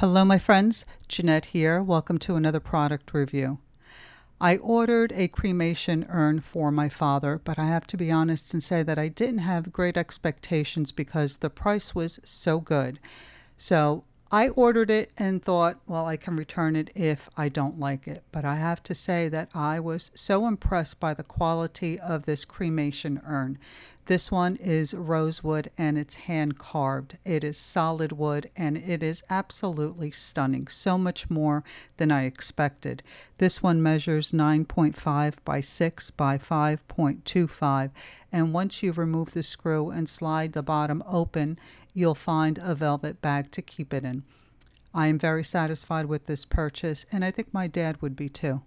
Hello, my friends. Jeanette here. Welcome to another product review. I ordered a cremation urn for my father, but I have to be honest and say that I didn't have great expectations because the price was so good. So I ordered it and thought, well, I can return it if I don't like it. But I have to say that I was so impressed by the quality of this cremation urn. This one is rosewood and it's hand carved. It is solid wood and it is absolutely stunning. So much more than I expected. This one measures 9.5 by 6 by 5.25. And once you remove the screw and slide the bottom open, you'll find a velvet bag to keep it in. I am very satisfied with this purchase, and I think my dad would be too.